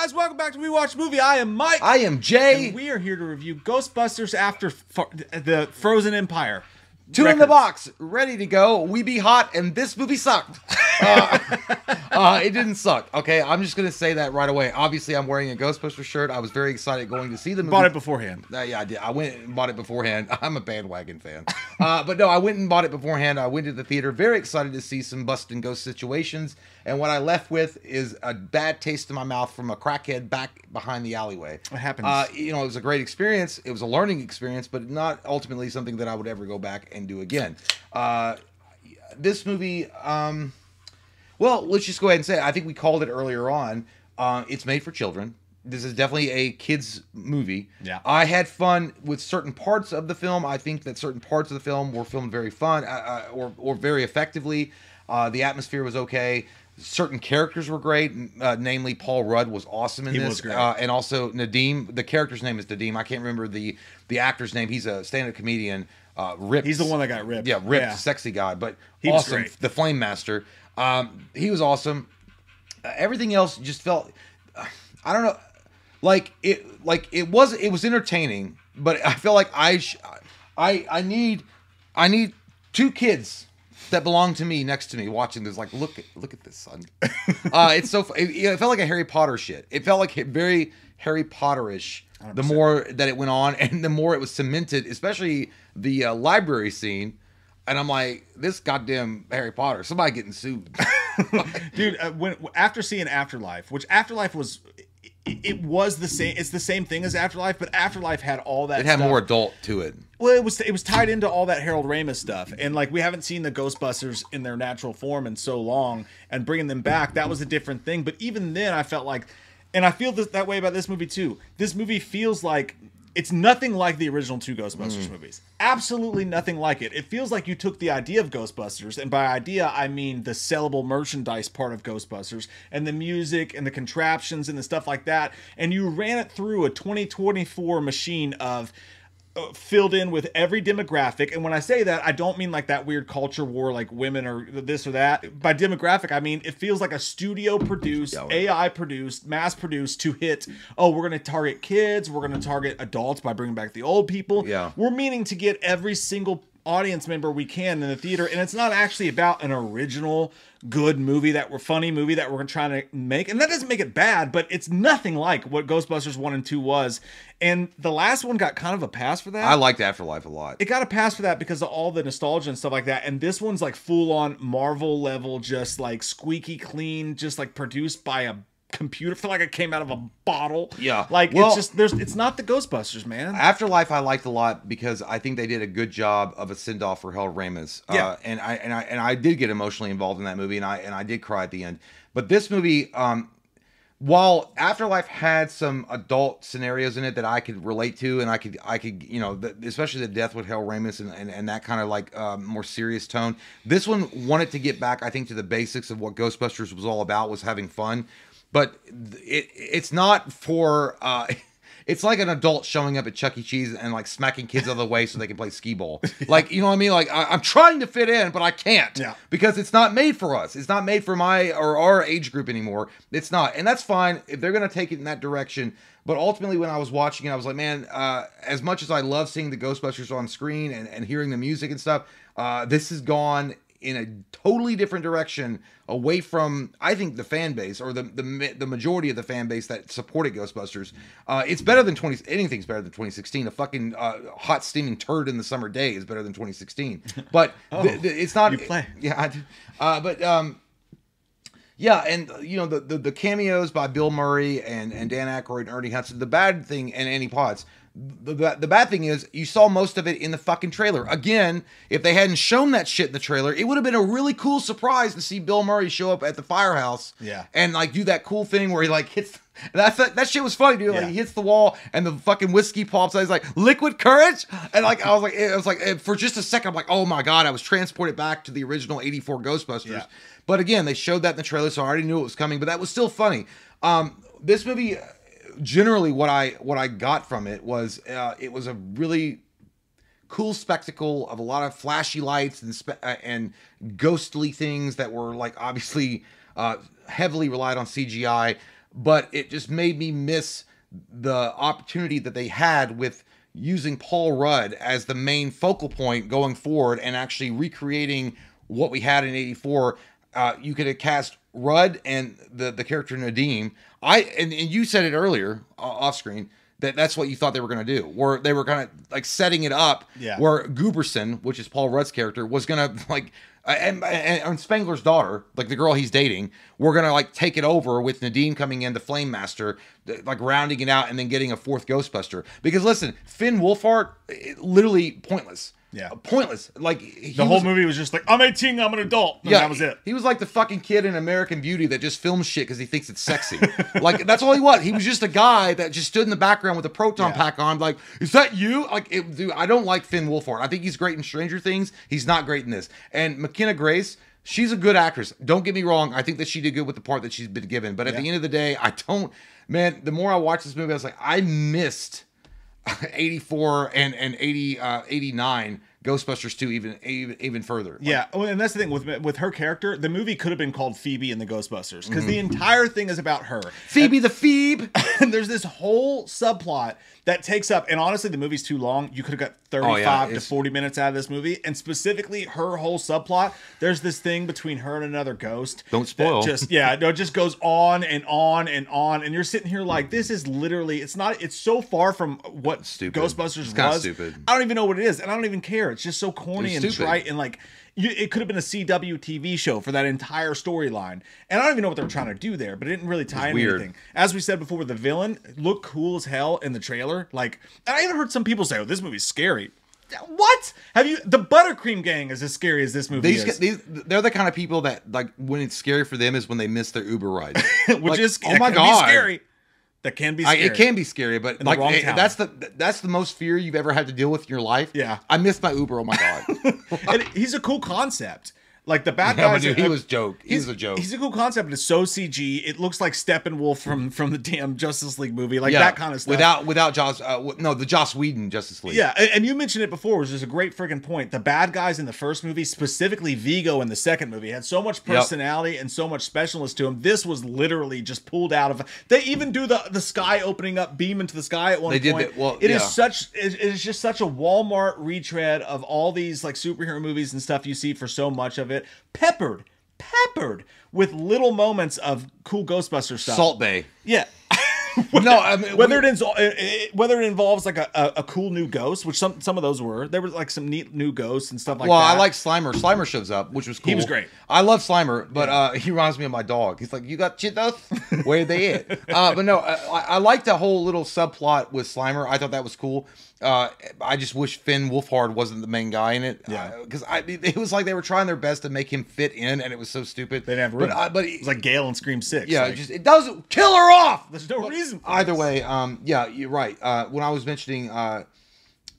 guys, welcome back to We Watch Movie. I am Mike. I am Jay. and we are here to review Ghostbusters After Fo- the Frozen Empire. Two in the box, ready to go. We be hot, and this movie sucked. Uh, uh, it didn't suck. Okay, I'm just gonna say that right away. Obviously, I'm wearing a Ghostbuster shirt. I was very excited going to see the movie. Bought it beforehand. Uh, yeah, I did. I went and bought it beforehand. I'm a bandwagon fan. Uh, but no, I went and bought it beforehand. I went to the theater, very excited to see some bust and ghost situations. And what I left with is a bad taste in my mouth from a crackhead back behind the alleyway. What happens. Uh, you know, it was a great experience. It was a learning experience, but not ultimately something that I would ever go back and do again. Uh, this movie, um, well, let's just go ahead and say it. I think we called it earlier on. Uh, it's made for children. This is definitely a kids movie. Yeah. I had fun with certain parts of the film. I think that certain parts of the film were filmed very fun uh, uh, or or very effectively. Uh, the atmosphere was okay. Certain characters were great. Uh, namely, Paul Rudd was awesome in He this. Uh, and also Nadeem. The character's name is Nadeem. I can't remember the the actor's name. He's a stand-up comedian. Uh, ripped. He's the one that got ripped. Yeah, ripped, Yeah. sexy guy, but He awesome. The Flame Master. Um, he was awesome. Uh, everything else just felt. uh, I don't know. Like it. Like it was. It was entertaining, but I feel like I. Sh- I. I need. I need two kids that belong to me next to me watching this. Like, look. at Look at this, son. uh, it's so. It, it felt like a Harry Potter shit. It felt like very Harry Potterish. The 100%. more that it went on, and the more it was cemented, especially the uh, library scene. And I'm like, this goddamn Harry Potter, somebody getting sued. dude uh, when after seeing afterlife which afterlife was it, it was the same it's the same thing as afterlife but afterlife had all that it had stuff. more adult to it. well it was it was tied into all that harold ramis stuff and like we haven't seen the ghostbusters in their natural form in so long and bringing them back that was a different thing but even then i felt like and i feel this, that way about this movie too this movie feels like it's nothing like the original two Ghostbusters Mm. movies. Absolutely nothing like it. It feels like you took the idea of Ghostbusters, and by idea, I mean the sellable merchandise part of Ghostbusters and the music and the contraptions and the stuff like that, and you ran it through a 2024 machine of Uh, filled in with every demographic. And when I say that, I don't mean like that weird culture war, like women or this or that. By demographic, I mean it feels like a studio produced, AI produced, mass produced to hit. Oh, we're going to target kids. We're going to target adults by bringing back the old people. Yeah. We're meaning to get every single audience member we can in the theater and it's not actually about an original good movie that we're funny movie that we're trying to make and that doesn't make it bad but it's nothing like what ghostbusters 1 and 2 was and the last one got kind of a pass for that I liked Afterlife a lot. it got a pass for that because of all the nostalgia and stuff like that. And this one's like full on Marvel level, just like squeaky clean, just like produced by a computer. I feel like it came out of a bottle. Yeah. Like Well- it's just there's it's not the Ghostbusters, man. Afterlife I liked a lot because I think they did a good job of a send off for Harold Ramis. Yeah. Uh, and I and I and I did get emotionally involved in that movie and I and I did cry at the end. But this movie, um, while Afterlife had some adult scenarios in it that I could relate to, and I could, I could, you know, the, especially the death with Harold Ramis and, and, and that kind of like um, more serious tone. This one wanted to get back, I think, to the basics of what Ghostbusters was all about, was having fun. But it, it's not for. Uh, it's like an adult showing up at Chuck E. Cheese and like smacking kids out of the way so they can play skee ball. Like, you know what I mean? Like, I, I'm trying to fit in, but I can't. Yeah. Because it's not made for us. It's not made for my or our age group anymore. It's not. And that's fine if they're going to take it in that direction. But ultimately, when I was watching it, I was like, man, uh, as much as I love seeing the Ghostbusters on screen and, and hearing the music and stuff, uh, this has gone in a totally different direction away from I think the fan base or the the the majority of the fan base that supported Ghostbusters. Uh, it's better than 20 anything's better than 2016. A fucking uh, hot steaming turd in the summer day is better than 2016. But th- th- it's not you play. Yeah, I. Uh, but um yeah, and you know the, the the cameos by Bill Murray and and Dan Aykroyd and Ernie Hudson. The bad thing and Annie Potts. The, the, bad thing is you saw most of it in the fucking trailer. Again, if they hadn't shown that shit in the trailer, it would have been a really cool surprise to see Bill Murray show up at the firehouse. Yeah. And like do that cool thing where he like hits that's that, that shit was funny, dude. Like Yeah. he hits the wall and the fucking whiskey pops out. He's like, liquid courage? And like I was like, it was like for just a second, I'm like, oh my god, I was transported back to the original 84 Ghostbusters. Yeah. But again, they showed that in the trailer, so I already knew it was coming. But that was still funny. Um, this movie, generally, what I what I got from it was uh, it was a really cool spectacle of a lot of flashy lights and spe- uh, and ghostly things that were like obviously uh, heavily relied on CGI. but it just made me miss the opportunity that they had with using Paul Rudd as the main focal point going forward and actually recreating what we had in 84. Uh, you could have cast Rudd and the, the character Nadim. I and, and you said it earlier uh, off screen that that's what you thought they were going to do, where they were kind of like setting it up, Yeah. where Grooberson, which is Paul Rudd's character, was going to like. And, and, and Spengler's daughter, like the girl he's dating, we're gonna like take it over with Nadeem coming in, the Flame Master, like rounding it out, and then getting a fourth Ghostbuster. Because listen, Finn Wolfhard, literally pointless. Yeah. pointless. Like The whole was- movie was just like, I'm 18, I'm an adult. And that was it. He was like the fucking kid in American Beauty that just films shit because he thinks it's sexy. like that's all he was. He was just a guy that just stood in the background with a proton Yeah. pack on. Like, is that you? Like, it, dude, I don't like Finn Wolfhard. I think he's great in Stranger Things. He's not great in this. And McKenna Grace. She's a good actress. Don't get me wrong. I think that she did good with the part that she's been given. But at Yeah. the end of the day, I don't. Man, the more I watch this movie, I was like, I missed 84 and and 80 uh 89 Ghostbusters 2 even even, even further. Like, Yeah, well, and that's the thing with with her character. The movie could have been called Phoebe and the Ghostbusters because the Mm-hmm. entire thing is about her. Phoebe the Phoebe. and there's this whole subplot that takes up and honestly the movie's too long you could have got 35 Oh, yeah, to 40 minutes out of this movie and specifically her whole subplot there's this thing between her and another ghost Don't spoil. just yeah no it just goes on and on and on and you're sitting here like this is literally it's not it's so far from what Stupid. ghostbusters It's was stupid. i don't even know what it is and i don't even care it's just so corny and trite and like you, it could have been a CW TV show for that entire storyline, and I don't even know what they were trying to do there, but it didn't really tie into anything as we said before, the villain looked cool as hell in the trailer. Like, and I even heard some people say, "Oh, this movie's scary." What have you? The Buttercream Gang is as scary as this movie These, is, these they're the kind of people that like when it's scary for them is when they miss their Uber ride. which Like, is oh my god, scary. That can be I, scary. it can be scary, but the like wrong it- that's the that's the most fear you've ever had to deal with in your life. Yeah. I missed my Uber. Oh my god, and he's a cool concept. Like the bad Yeah, guys, dude, he was joke. He He's a joke. He's a cool concept. It's so CG. It looks like Steppenwolf from from the damn Justice League movie, like yeah, that kind of stuff. Without without Joss, uh, w- no, the Joss Whedon Justice League. Yeah, and- and you mentioned it before, which is a great freaking point. The bad guys in the first movie, specifically Vigo in the second movie, had so much personality and so much specialness to him. This was literally just pulled out of. They even do the the sky opening up, beam into the sky at one They did point. well, it is yeah. such. It, it is just such a Walmart retread of all these like superhero movies and stuff you see for so much of it, peppered, peppered with little moments of cool Ghostbuster stuff. Salt Bae. yeah. No, I mean, whether we- it, inso- it- it- whether it involves like a, a, a cool new ghost, which some some of those were, there were like some neat new ghosts and stuff like well, that. Well, I like Slimer. Slimer shows up, which was cool. He was great. I love Slimer, but uh, he reminds me of my dog. He's like, "You got Cheetos? Where they at?" Uh, but no, I, I like the whole little subplot with Slimer. I thought that was cool. Uh, I just wish Finn Wolfhard wasn't the main guy in it. Yeah. because I it was like they were trying their best to make him fit in, and it was so stupid. They didn't have room. But, I, but it was like Gale and Scream Six. yeah, like, it just it doesn't kill her off. there's no reason. For Either this. way, um, yeah, you're right. Uh, when I was mentioning uh,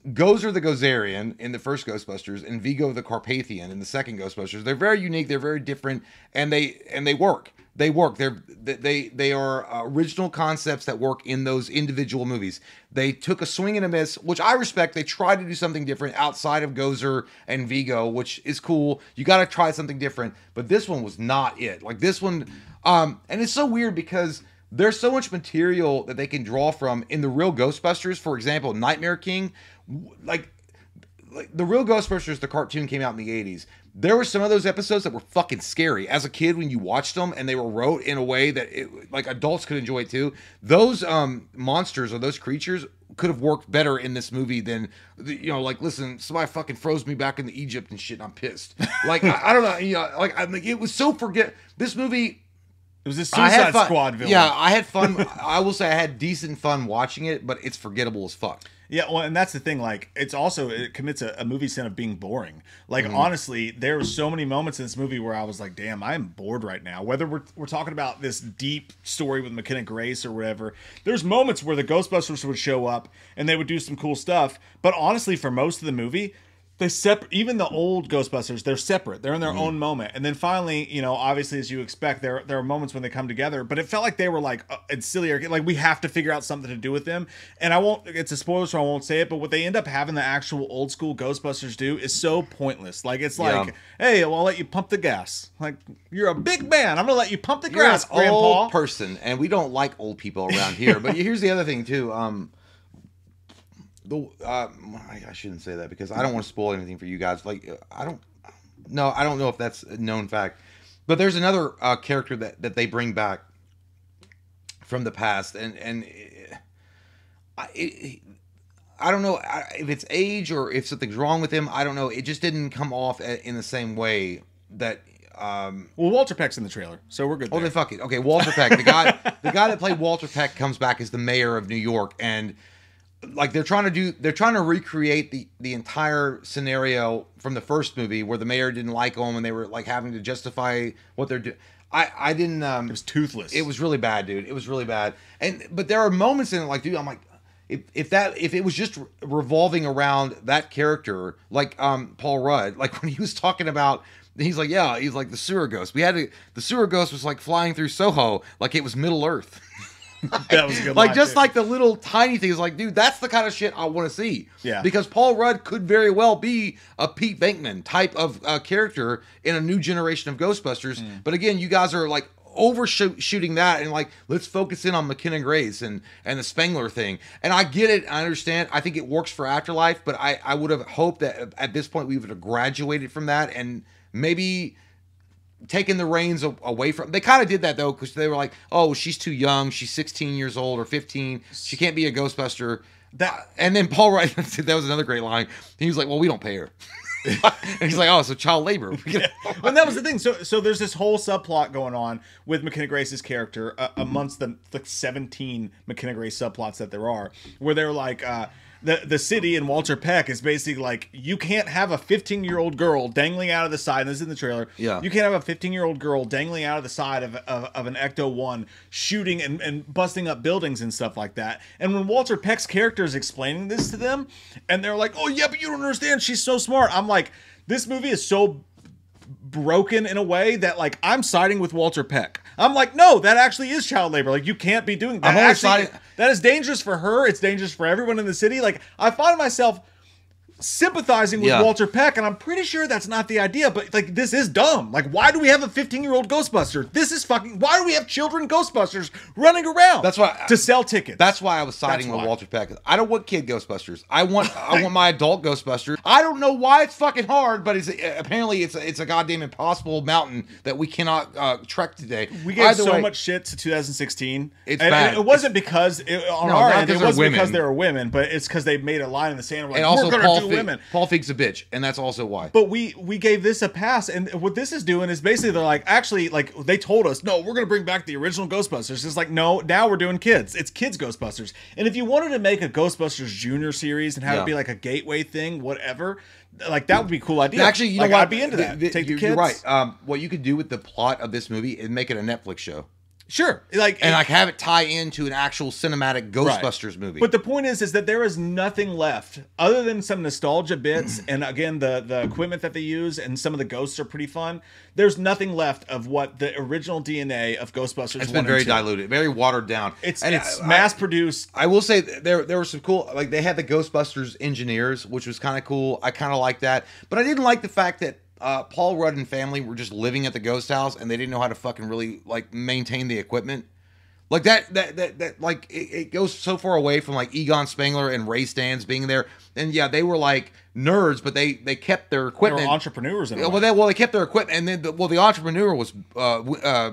Gozer the Gozerian in the first Ghostbusters and Vigo the Carpathian in the second Ghostbusters, they're very unique. They're very different, and they and they work. They work. They're they they are original concepts that work in those individual movies. They took a swing and a miss, which I respect. They tried to do something different outside of Gozer and Vigo, which is cool. You got to try something different, but this one was not it. Like this one, um, and it's so weird because there's so much material that they can draw from in the real Ghostbusters. For example, Nightmare King, like, like the real Ghostbusters, the cartoon came out in the 80s. There were some of those episodes that were fucking scary as a kid when you watched them, and they were wrote in a way that it, like adults could enjoy it too. Those um monsters or those creatures could have worked better in this movie than you know like listen somebody fucking froze me back into egypt and shit and i'm pissed like I, I don't know you know like i'm like it was so forget this movie It was a I had Suicide fun. Squad villain. Yeah, I had fun. I will say I had decent fun watching it, but it's forgettable as fuck. Yeah, well, and that's the thing. Like, it's also it commits a, a movie sin of being boring. Like, Mm-hmm. honestly, there were so many moments in this movie where I was like, "Damn, I am bored right now." Whether we're we're talking about this deep story with McKenna Grace or whatever, there's moments where the Ghostbusters would show up and they would do some cool stuff. But honestly, for most of the movie, they separate even the old ghostbusters they're separate. They're in their own moment. And then finally you know obviously as you expect there there are moments when they come together but it felt like they were like uh, it's silly or like we have to figure out something to do with them. And i won't it's a spoiler so i won't say it but what they end up having the actual old school ghostbusters do is so pointless. Like it's like Yeah. hey well, i'll let you pump the gas. Like you're a big man. I'm gonna let you pump the You're gas an grandpa. old person, and we don't like old people around here. but here's the other thing too. Um, the uh, I, I shouldn't say that because I don't want to spoil anything for you guys. Like I don't, no, I don't know if that's a known fact. But there's another uh, character that that they bring back from the past, and and uh, I, it, I don't know if it's age or if something's wrong with him. I don't know. It just didn't come off in the same way that. Um, well walter peck's in the trailer so we're good Oh, then fuck it. Okay, Walter Peck, the guy, the guy that played Walter Peck, comes back as the mayor of New York, and like they're trying to do, they're trying to recreate the the entire scenario from the first movie where the mayor didn't like them and they were like having to justify what they're doing. I I didn't. Um, it was toothless it was really bad, dude. It was really bad. And but there are moments in it, like, dude, I'm like, if if that if it was just revolving around that character, like um Paul Rudd, like when he was talking about. He's like, yeah. He's like the sewer ghost. We had to, the sewer ghost was like flying through Soho, like it was Middle Earth. that was a good like just too. like the little tiny things. Like, dude, that's the kind of shit I want to see. Yeah. Because Paul Rudd could very well be a Pete Venkman type of uh, character in a new generation of Ghostbusters. Hmm. But again, you guys are like overshooting that and like let's focus in on McKenna Grace and and the Spengler thing. And I get it, I understand. I think it works for Afterlife, but I I would have hoped that at this point we would have graduated from that and maybe taking the reins away from they kind of did that though because they were like oh she's too young she's 16 years old or 15 she can't be a ghostbuster. That- and then paul rudd that was another great line. He was like well we don't pay her. And he's like oh so child labor. And that was the thing. So, so there's this whole subplot going on with McKenna Grace's character uh, amongst the like 17 McKenna Grace subplots that there are, where they're like, uh, the the city and Walter Peck is basically like, you can't have a 15 year old girl dangling out of the side. And this is in the trailer. Yeah. you can't have a 15 year old girl dangling out of the side of, of, of an Ecto One, shooting and, and busting up buildings and stuff like that. And when Walter Peck's character is explaining this to them, and they're like, "Oh yeah, but you don't understand. She's so smart." I'm like, this movie is so broken in a way that like I'm siding with Walter Peck. I'm like, no, that actually is child labor. Like you can't be doing that. I'm only Actually, siding- that is dangerous for her. It's dangerous for everyone in the city. Like I find myself sympathizing with Yeah. Walter Peck, and I'm pretty sure that's not the idea. But like, this is dumb. Like, why do we have a 15 year old Ghostbuster? This is fucking. Why do we have children Ghostbusters running around? That's why- to sell tickets. That's why I was siding That's with why. Walter Peck. I don't want kid Ghostbusters. I want I want my adult Ghostbusters. I don't know why it's fucking hard, but it's apparently it's a, it's a goddamn impossible mountain that we cannot uh, trek today. We gave Either so way- much shit to 2016. It's and, bad. and it wasn't because it, on No, our end, it wasn't because they were women, but it's because they made a line in the sand. Like, and also Paul Feig- women. Paul Feig's a bitch, and that's also why. But we we gave this a pass, and what this is doing is basically they're like, actually, like they told us, no, we're gonna bring back the original Ghostbusters. It's like, no, now we're doing kids. It's kids Ghostbusters. And if you wanted to make a Ghostbusters Junior series and have Yeah. it be like a gateway thing, whatever, like that would be a cool idea. Actually, you know Like, what? I'd be into that. The- the- Take the kids. you're right. Um, what you could do with the plot of this movie is make it a Netflix show, Sure. Like and like have it tie into an actual cinematic Ghostbusters movie. But the point is, is that there is nothing left other than some nostalgia bits, and again, the the equipment that they use, and some of the ghosts are pretty fun. There's nothing left of what the original DNA of Ghostbusters. it's 1 been very diluted, very watered down. It's And it's I- mass produced. I will say there there were some cool like they had the Ghostbusters engineers, which was kind of cool. I kind of like that, but I didn't like the fact that uh, Paul Rudd and family were just living at the ghost house and they didn't know how to fucking really like maintain the equipment. Like that that that, that like it, it goes so far away from like Egon Spengler and Ray Stantz being there. And yeah, they were like nerds, but they they kept their They were equipment. entrepreneurs. In well, they, well, they kept their equipment, and then the, well, the entrepreneur was uh, uh,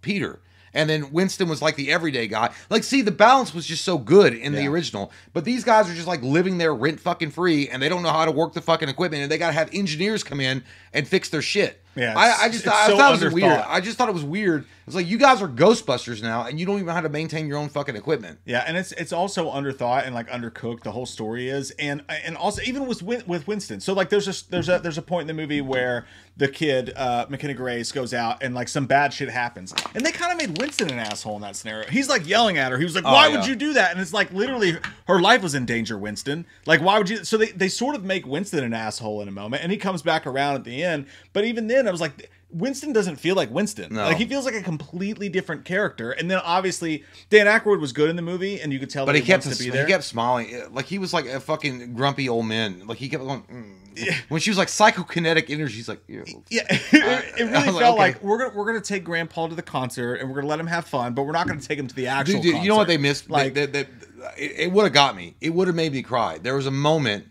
Peter, and then Winston was like the everyday guy. Like, see, the balance was just so good in the original, but these guys are just like living there rent fucking free, and they don't know how to work the fucking equipment, and they got to have engineers come in and fix their shit. Yeah, I, I just I so thought it was weird. I just thought it was weird. It's like you guys are Ghostbusters now, and you don't even know how to maintain your own fucking equipment. Yeah, and it's it's also underthought and like undercooked. The whole story is, and and also even with Win- with Winston. So like there's a there's a there's a point in the movie where the kid uh, McKenna Grace goes out and like some bad shit happens, and they kind of made Winston an asshole in that scenario. He's like yelling at her. He was like, "Why would Oh, yeah. you do that?" And it's like literally her life was in danger, Winston. Like, why would you? So they, they sort of make Winston an asshole in a moment, and he comes back around at the end. But even then, I was like, Winston doesn't feel like Winston. No. Like he feels like a completely different character. And then obviously Dan Aykroyd was good in the movie, and you could tell But that he kept be he kept smiling, like he was like a fucking grumpy old man. Like he kept going. Mm. When she was like psychokinetic energy, he's like, yeah, Yeah, it, it really felt like, like, we're gonna we're gonna take Grandpa to the concert and we're gonna let him have fun, but we're not gonna take him to the actual. Dude, dude, you know what they missed? Like, Like that, it, it would have got me. It would have made me cry. There was a moment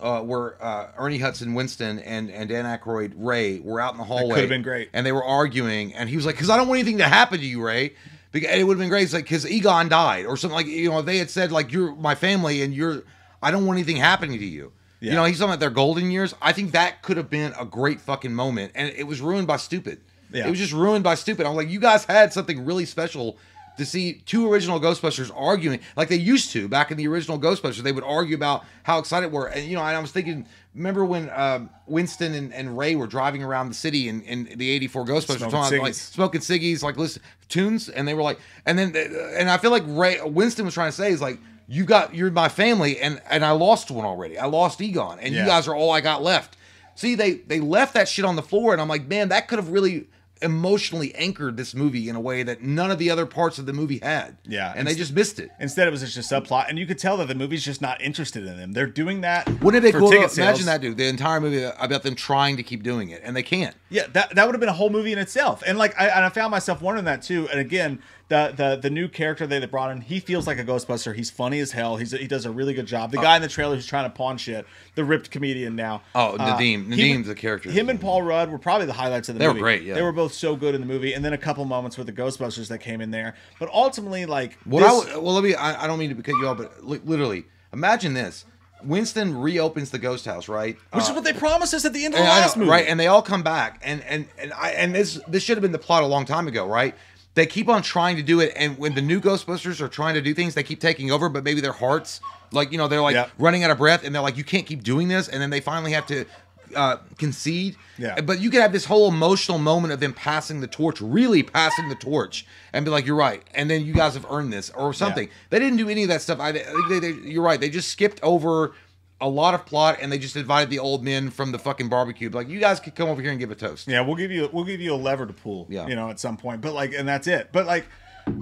uh, where uh, Ernie Hudson, Winston, and and Dan Aykroyd, Ray were out in the hallway. could've been great. And they were arguing, and he was like, "Because I don't want anything to happen to you, Ray." Because it would have been great. It's like because Egon died or something like you know if they had said like you're my family and you're I don't want anything happening to you. Yeah. You know, he's talking about their golden years. I think that could have been a great fucking moment, and it was ruined by stupid. Yeah. It was just ruined by stupid. I'm like, you guys had something really special to see two original Ghostbusters arguing like they used to back in the original Ghostbusters. They would argue about how excited were, and you know, I was thinking, remember when um, Winston and, and Ray were driving around the city in, in the '84 Ghostbusters, Smoking talking like smoking ciggies, like listen tunes, and they were like, and then and I feel like Ray Winston was trying to say is like. You got you're my family, and and I lost one already. I lost Egon, and Yeah. you guys are all I got left. See, they they left that shit on the floor, and I'm like, man, that could have really emotionally anchored this movie in a way that none of the other parts of the movie had. Yeah, and they just missed it. Instead, it was just a subplot, and you could tell that the movie's just not interested in them. They're doing that. Wouldn't it be cool? Imagine sales. that, dude. The entire movie about them trying to keep doing it, and they can't. Yeah, that that would have been a whole movie in itself. And like, I, and I found myself wondering that too. And again, the the the new character they that brought in, he feels like a Ghostbuster. He's funny as hell. He's he does a really good job. The guy in the trailer who's trying to pawn shit, the ripped comedian now. Oh, Uh, Nadeem. him- Nadeem's the character. Him and Paul Rudd were probably the highlights of the They were movie. great, yeah. they were both so good in the movie. And then a couple moments with the Ghostbusters that came in there. But ultimately, like, What this- I well, let me. I, I don't mean to cut you off, but li- literally, imagine this: Winston reopens the ghost house, right? which is Uh, what they promised us at the end of the last movie, right? And they all come back, and and and I and this this should have been the plot a long time ago, right? They keep on trying to do it, and when the new Ghostbusters are trying to do things, they keep taking over, but maybe their hearts, like you know, they're like Yeah. running out of breath, and they're like, you can't keep doing this, and then they finally have to uh, concede. Yeah. But you could have this whole emotional moment of them passing the torch, really passing the torch, and be like, "You're right," and then you guys have earned this or something. They didn't do any of that stuff. I, they, they, you're right. They just skipped over a lot of plot, and they just invited the old men from the fucking barbecue. Like, you guys could come over here and give a toast. Yeah, we'll give you we'll give you a lever to pull. Yeah. you know, at some point. But like, and that's it. But like,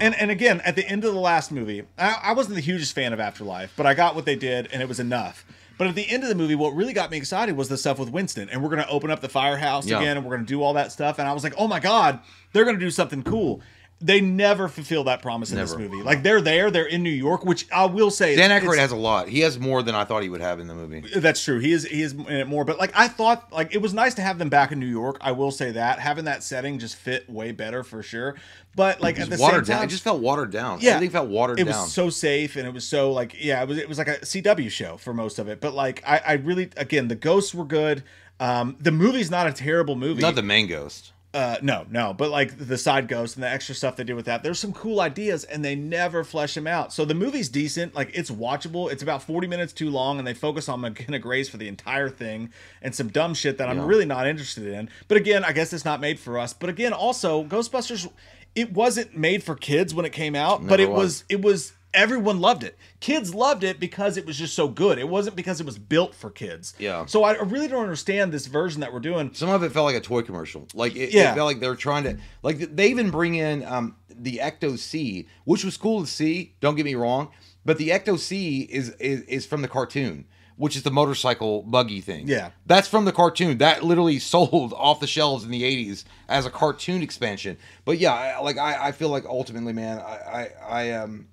and and again, at the end of the last movie, I, I wasn't the hugest fan of Afterlife, but I got what they did, and it was enough. But at the end of the movie, what really got me excited was the stuff with Winston, and we're gonna open up the firehouse Yeah. again, and we're gonna do all that stuff. And I was like, oh my god, they're gonna do something cool. They never fulfill that promise in this movie. Like they're there, they're in New York, which I will say, Dan Aykroyd has a lot. He has more than I thought he would have in the movie. that's true. He is he is in it more, but like I thought, like it was nice to have them back in New York. I will say that having that setting just fit way better for sure. But like at the same time, down. It just felt watered down. yeah, Everything felt watered it down. was so safe and it was so like yeah, it was it was like a CW show for most of it. But like I, I really again the ghosts were good. Um, the movie's not a terrible movie. Not the main ghost. Uh, no, no, but like the side ghost and the extra stuff they did with that, there's some cool ideas and they never flesh them out. So the movie's decent, like it's watchable. It's about 40 minutes too long, and they focus on McKenna Grace for the entire thing and some dumb shit that I'm really not interested in. But again, I guess it's not made for us. But again, also Ghostbusters, it wasn't made for kids when it came out, but it was. was. it was everyone loved it. Kids loved it because it was just so good. It wasn't because it was built for kids. Yeah. So I really don't understand this version that we're doing. Some of it felt like a toy commercial. Like it, Yeah. it felt like they're trying to like they even bring in um the Ecto C, which was cool to see. Don't get me wrong, but the Ecto C is is, is from the cartoon, which is the motorcycle buggy thing. Yeah. that's from the cartoon. That literally sold off the shelves in the '80s as a cartoon expansion. But yeah, I, like I, I feel like ultimately, man, I I, I um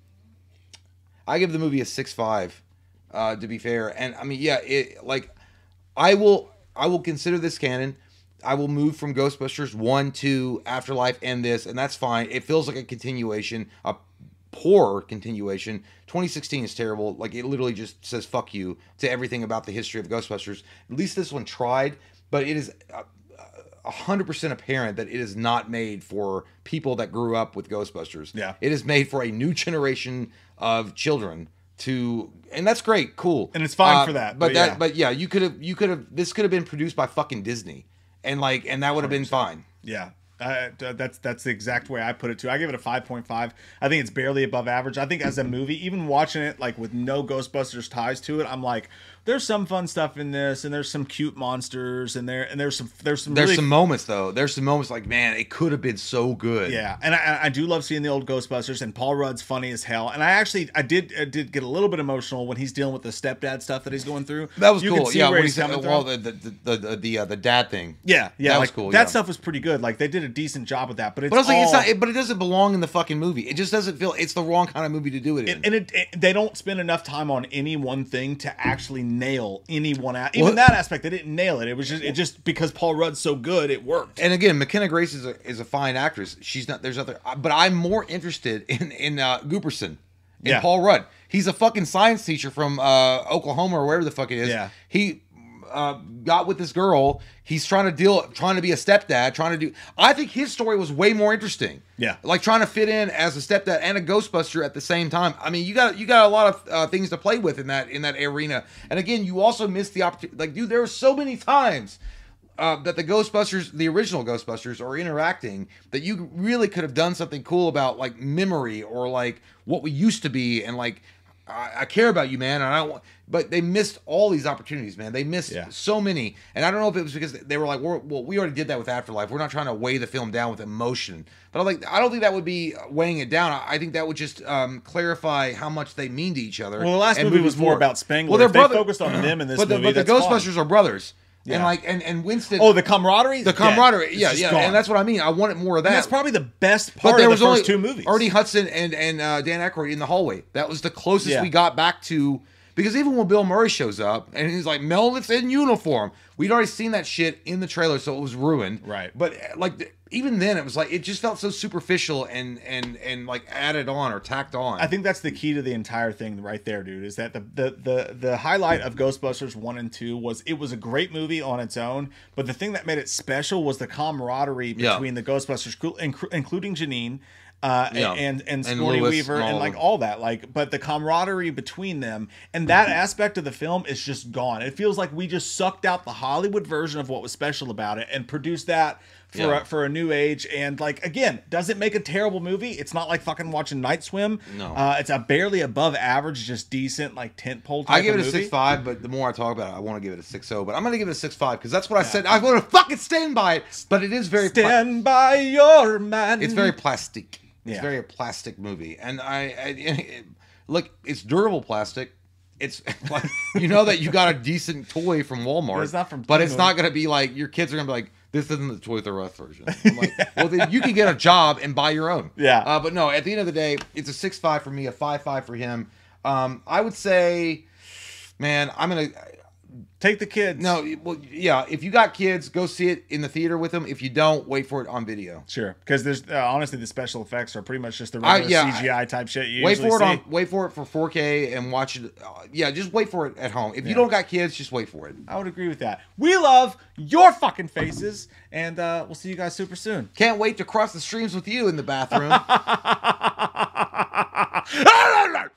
I give the movie a six five. Uh, to be fair, and I mean, yeah, it like I will I will consider this canon. I will move from Ghostbusters one to Afterlife and this, and that's fine. It feels like a continuation, a poor continuation. 2016 is terrible. Like it literally just says "fuck you" to everything about the history of Ghostbusters. At least this one tried, but it is a hundred percent apparent that it is not made for people that grew up with Ghostbusters. Yeah. it is made for a new generation of children to, and that's great, cool, And it's fine for that, But, but that, yeah. but yeah, you could have, you could have, this could have been produced by fucking Disney, and like, and that would have been fine. Yeah. Uh, that's that's the exact way I put it too. I give it a 5.5. I think it's barely above average. I think as a movie, even watching it like with no Ghostbusters ties to it, I'm like, there's some fun stuff in this, and there's some cute monsters, and there and there's some there's some There's really some moments though. There's some moments like, man, it could have been so good. Yeah, and I, I do love seeing the old Ghostbusters, and Paul Rudd's funny as hell. And I actually I did I did get a little bit emotional when he's dealing with the stepdad stuff that he's going through. That was You cool. Yeah, where when he's coming well, the the the the, the, uh, the dad thing. yeah, yeah, that like, was cool, That yeah. stuff was pretty good. Like they did a decent job with that. But it's But I was like, it's not. It, but it doesn't belong in the fucking movie. It just doesn't feel. It's the wrong kind of movie to do it in. and it, it- they don't spend enough time on any one thing to actually nail anyone out. Even Well- that aspect, they didn't nail it. It was just it just because Paul Rudd's so good, it worked. and again, McKenna Grace is a, is a fine actress. She's not. There's other. But I'm more interested in in uh, Grooberson, in Yeah. Paul Rudd. He's a fucking science teacher from uh, Oklahoma or wherever the fuck it is. Yeah. He uh, got with this girl. He's trying to deal, trying to be a stepdad, trying to do. I think his story was way more interesting. Yeah. like trying to fit in as a stepdad and a Ghostbuster at the same time. I mean, you got you got a lot of uh, things to play with in that in that arena. And again, you also missed the opportunity. Like, dude, there were so many times uh, that the Ghostbusters, the original Ghostbusters, are interacting that you really could have done something cool about, like memory or like what we used to be, and like I, I care about you, man, and I don't. want But they missed all these opportunities, man. They missed Yeah. so many, and I don't know if it was because they were like, "Well, we already did that with Afterlife. We're not trying to weigh the film down with emotion." But I'm like, I don't think that would be weighing it down. I I think that would just um, clarify how much they mean to each other. Well, the last movie was more forward. about Spengler. Well, they're If they focused on them in this but the, movie, but the. Ghostbusters are brothers, and like and and Winston. Oh, the camaraderie. the camaraderie, yeah, yeah, and that's what. I mean. I wanted more of that. And that's probably the best part. but there of was the only first two movies. Ernie Hudson and and uh, Dan Aykroyd in the hallway. That was the closest Yeah. we got back to because even when Bill Murray shows up and he's like Melnick's in uniform, we'd already seen that shit in the trailer, so it was ruined. Right. But uh, like even then, it was like it just felt so superficial and and and like added on or tacked on. I think that's the key to the entire thing right there, dude. Is that the the the the highlight of Ghostbusters one and two was it was a great movie on its own, but the thing that made it special was the camaraderie Yeah. between the Ghostbusters, including Janine. Uh, Yeah. and and And Lewis Weaver and and like all that like but the camaraderie between them and that aspect of the film is just gone it feels like we just sucked out the Hollywood version of what was special about it and produced that for Yeah. a, for a new age and like again does it make a terrible movie it's not like fucking watching Night Swim No. uh, it's a barely above average, just decent, like tentpole. I give it a movie. six five, but the more I talk about it, I want to give it a six zero. But I'm gonna give it a six five because that's what I said. I'm gonna fucking stand by it. But it is very pla- Stand by your man. it's very plastic. It's Yeah. very a plastic movie, and I, I it, look. It's durable plastic. It's like you know that you got a decent toy from Walmart, It's not from but it's not gonna be like your kids are gonna be like, this isn't the Toys R Us version. I'm like, well, then you can get a job and buy your own. Yeah. Uh, but no, at the end of the day, it's a six five for me, a five five for him. Um, I would say, man, I'm gonna. Take the kids. No, well, yeah. If you got kids, go see it in the theater with them. If you don't, wait for it on video. sure, because there's uh, honestly the special effects are pretty much just the I- regular yeah, CGI type shit. You wait for it see. on wait for it for 4K and watch it. Uh, yeah, just wait for it at home. If you don't got kids, just wait for it. I would agree with that. We love your fucking faces, and uh, we'll see you guys super soon. Can't wait to cross the streams with you in the bathroom.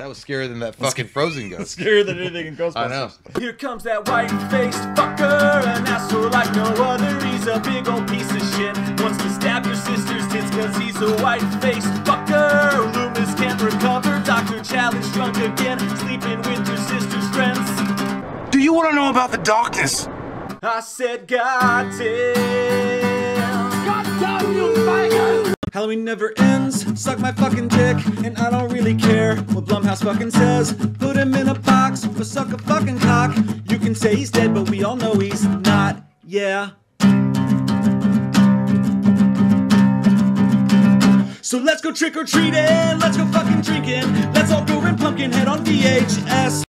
that was scarier than that fucking Frozen ghost. Scarier than anything in Ghostbusters. I know. Here comes that white-faced fucker, an asshole like no other. He's a big old piece of shit. Wants to stab your sister's tits cause he's a white-faced fucker. Loomis can't recover. Dr. Challenge drunk again, sleeping with your sister's friends. Do you want to know about the darkness? I said, God damn. God damn you, faggot! Halloween never ends, suck my fucking dick, and I don't really care what Blumhouse fucking says. Put him in a box, or suck a fucking cock. You can say he's dead, but we all know he's not. Yeah. So let's go trick or treating, let's go fucking drinking, let's all go rent Pumpkinhead on VHS.